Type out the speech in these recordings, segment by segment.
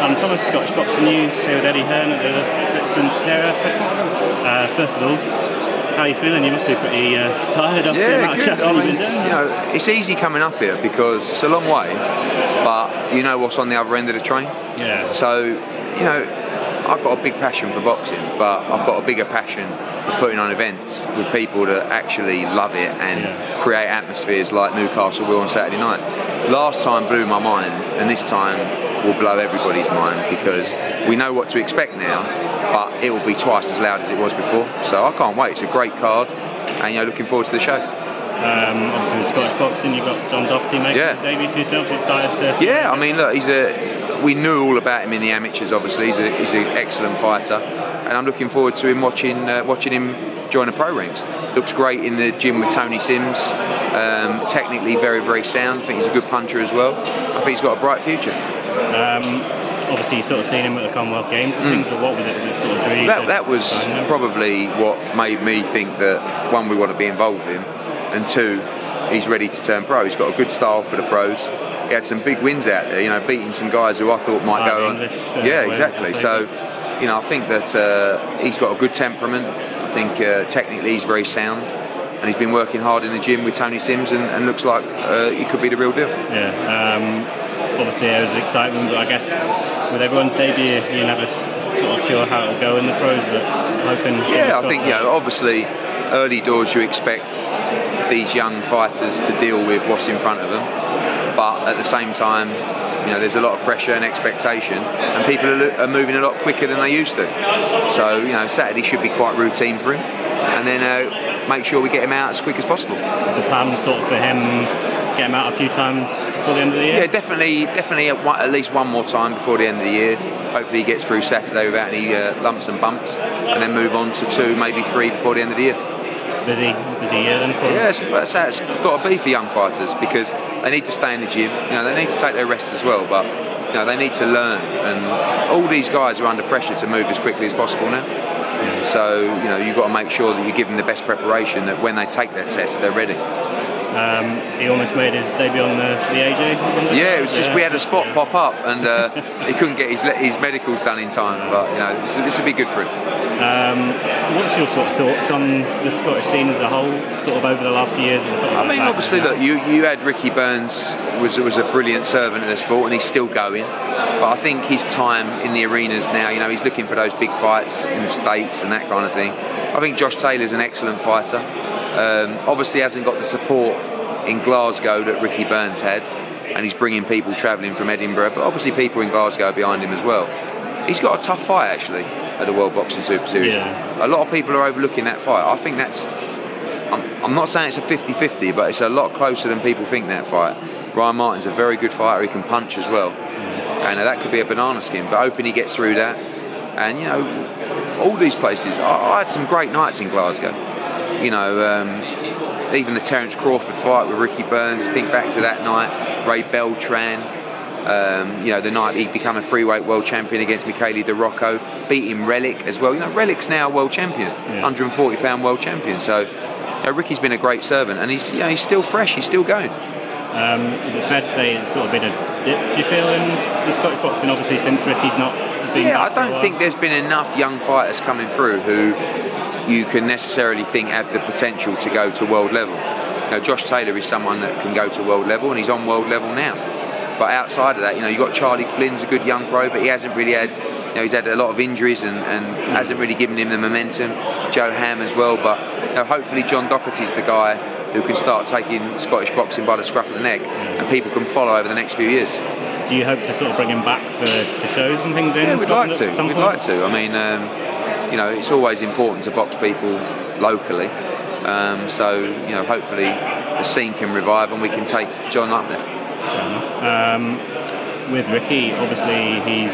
I'm Thomas, Scottish Boxing News, here with Eddie Hearn at the Blitz and Terror press conference. Uh, first of all, how are you feeling? You must be pretty uh, tired after Yeah, of good. I mean, it's, you know, it's easy coming up here because it's a long way, but you know what's on the other end of the train. Yeah. So, you know, I've got a big passion for boxing, but I've got a bigger passion for putting on events with people that actually love it and Yeah. create atmospheres like Newcastle will on Saturday night. Last time blew my mind, and this time will blow everybody's mind because we know what to expect now, but it will be twice as loud as it was before. So I can't wait. It's a great card, and you know, looking forward to the show. Um, obviously, Scottish boxing, you've got John Docherty making Yeah. debut for yourself. Excited to? Yeah, I mean, look, he's a. We knew all about him in the amateurs. Obviously, he's a, he's an excellent fighter, and I'm looking forward to him watching uh, watching him join the pro ranks. Looks great in the gym with Tony Sims. Um, technically, very very sound. I think he's a good puncher as well. I think he's got a bright future. Um, obviously, you sort of seen him at the Commonwealth Games and things, but what was it that sort of drew? Mm. That that was probably what made me think that one, we want to be involved with him, and two, he's ready to turn pro. He's got a good style for the pros. He had some big wins out there, you know, beating some guys who I thought might go on. Uh, yeah, exactly. So, you know, I think that uh, he's got a good temperament. I think uh, technically he's very sound, and he's been working hard in the gym with Tony Sims, and, and looks like uh, he could be the real deal. Yeah. Um, obviously, there was excitement, but I guess with everyone's debut, you're never sort of sure how it'll go in the pros, but hoping. Yeah, I think you know. Obviously, early doors you expect these young fighters to deal with what's in front of them, but at the same time, you know, there's a lot of pressure and expectation, and people are, are moving a lot quicker than they used to. So you know, Saturday should be quite routine for him, and then uh, make sure we get him out as quick as possible. the plan sort of for him get him out a few times before the end of the year. Yeah, definitely, definitely at, one, at least one more time before the end of the year. Hopefully, he gets through Saturday without any uh, lumps and bumps, and then move on to two, maybe three before the end of the year. Busy, busy year then for him. Yeah, it's, that's how it's got to be for young fighters because they need to stay in the gym. You know, they need to take their rest as well, but you know, they need to learn. And all these guys are under pressure to move as quickly as possible now. So you know, you've got to make sure that you give them the best preparation. That when they take their tests, they're ready. Um, he almost made his debut on the, the AJ. Yeah, it was just we had a spot Yeah. pop up, and uh, he couldn't get his his medicals done in time. But you know, this, this would be good for him. Um, what's your sort of thoughts on the Scottish scene as a whole, sort of over the last few years? Sort of I mean, obviously, look, you, you had Ricky Burns was was a brilliant servant of the sport, and he's still going. But I think his time in the arenas now, you know, he's looking for those big fights in the states and that kind of thing. I think Josh Taylor's an excellent fighter. Um, obviously, hasn't got the support in Glasgow that Ricky Burns had, and he's bringing people travelling from Edinburgh. But obviously, people in Glasgow are behind him as well. He's got a tough fight actually at the World Boxing Super Series. Yeah. A lot of people are overlooking that fight. I think that's I'm, I'm not saying it's a 50-50, but it's a lot closer than people think that fight. Ryan Martin's a very good fighter. He can punch as well, and uh, that could be a banana skin. But hoping he gets through that. And you know, all these places. I, I had some great nights in Glasgow. You know, um, even the Terence Crawford fight with Ricky Burns. Think back to that night. Ray Beltran. Um, you know, the night he became a three-weight world champion against Michele Di Rocco, beating Relikh as well. You know, Relikh's now a world champion, 140 pound world champion. So, you know, Ricky's been a great servant, and he's you know he's still fresh, he's still going. Um, is it fair to say it's sort of been a dip, do you feel, in the Scottish boxing, obviously, since Ricky's not Yeah, I back for a don't think there's been enough young fighters coming through who you can necessarily think have the potential to go to world level. Now, Josh Taylor is someone that can go to world level, and he's on world level now. But outside of that, you know, you've got Charlie Flynn's a good young pro, but he hasn't really had, you know, he's had a lot of injuries and, and hasn't really given him the momentum. Joe Ham as well, but you know, hopefully John Docherty's the guy who can start taking Scottish boxing by the scruff of the neck, and people can follow over the next few years. Do you hope to sort of bring him back for, for shows and things? in Yeah, we'd like to. We'd point? like to. I mean, um, you know, it's always important to box people locally. Um, so, you know, hopefully the scene can revive and we can take John up there. Um, with Ricky, obviously he's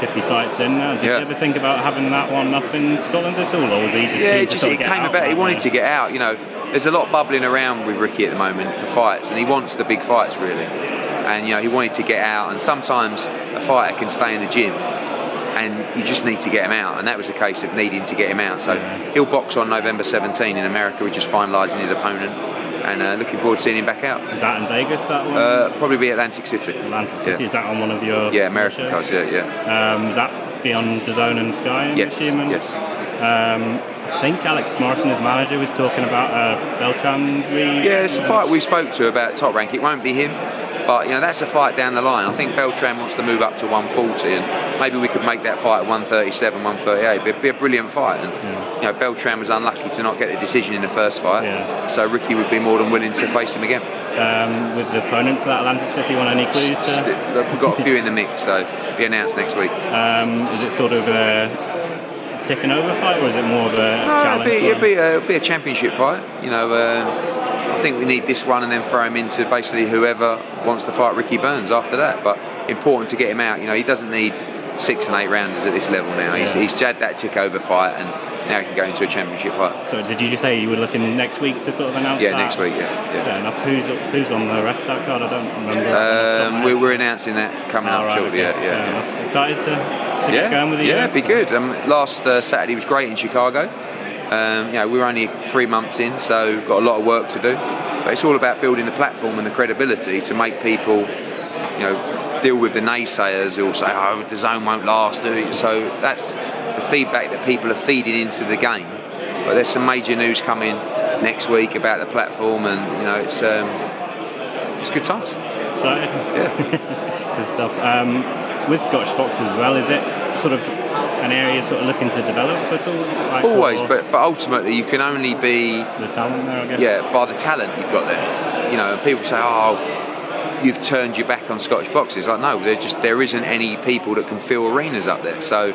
50 fights in now. Did Yeah. you ever think about having that one up in Scotland at all, or was he just? Yeah, it just it came about. He wanted to get out. You know, there's a lot bubbling around with Ricky at the moment for fights, and he wants the big fights really. And you know, he wanted to get out. And sometimes a fighter can stay in the gym, and you just need to get him out. And that was a case of needing to get him out. So he'll box on November 17 in America. We're just finalising his opponent. and uh, looking forward to seeing him back out. Is that in Vegas? That one? Uh, probably be Atlantic City. Atlantic City. Yeah. Is that on one of your? Yeah, American shows? cards. Yeah, yeah. Um, is that be on DAZN and Sky? Yes, yes. Um, I think Alex Morrison, his manager, was talking about uh, Beltran. Yeah, it's a fight we spoke to about top rank. It won't be him, but you know that's a fight down the line. I think Beltran wants to move up to 140, and maybe we could make that fight at 137, 138. It'd be a brilliant fight. And you know, Beltran was unlucky to not get the decision in the first fight, Yeah. so Ricky would be more than willing to face him again. Um, with the opponent for that Atlantic City, want any clues? St- We've got a few in the mix, so be announced next week. um, is it sort of a ticking over fight, or is it more of a No, it'd be, it'd be, a, it'd be a championship fight. You know, uh, I think we need this one and then throw him into basically whoever wants to fight Ricky Burns after that. But important to get him out. You know, he doesn't need six and eight rounders at this level now. He's, Yeah. he's had that tick over fight and now he can go into a championship fight. So did you just say you were looking next week to sort of announce Yeah, that? next week. Yeah, Fair enough. Who's who's on the rest of that card? I don't remember. Um, we're, we're announcing that coming Oh, up right, shortly. okay. Yeah, yeah. Yeah. Excited to, to yeah, get going with the yeah, it'd be good. Um, last uh, Saturday was great in Chicago. Um, you know, we were only three months in, so got a lot of work to do. But it's all about building the platform and the credibility to make people, you know, deal with the naysayers who will say, "Oh, DAZN won't last." So that's the feedback that people are feeding into the game. But there's some major news coming next week about the platform, and you know, it's um, it's good times. Excited. Yeah. Good stuff. Um, with Scotch boxes as well, is it sort of an area sort of looking to develop at all? Like, Always, but but ultimately, you can only be the talent there, I guess. Yeah, by the talent you've got there. You know, and people say, "Oh, you've turned your back on Scotch boxes." Like, no, there just there isn't any people that can fill arenas up there. So,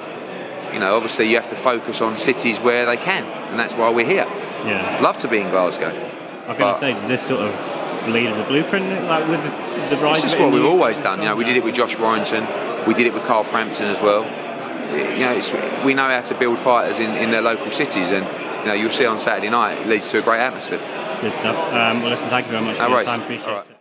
you know, obviously you have to focus on cities where they can, and that's why we're here. Yeah. Love to be in Glasgow. I was going to say, does this sort of lead as a blueprint, like with the, the rise? It's just what we've always done. You know, we did it with Josh Warrington, we did it with Carl Frampton as well. You know, it's, we know how to build fighters in, in their local cities, and you know, you'll see on Saturday night it leads to a great atmosphere. Good stuff. Um, well, listen, thank you very much for No your time. Appreciate All right. it.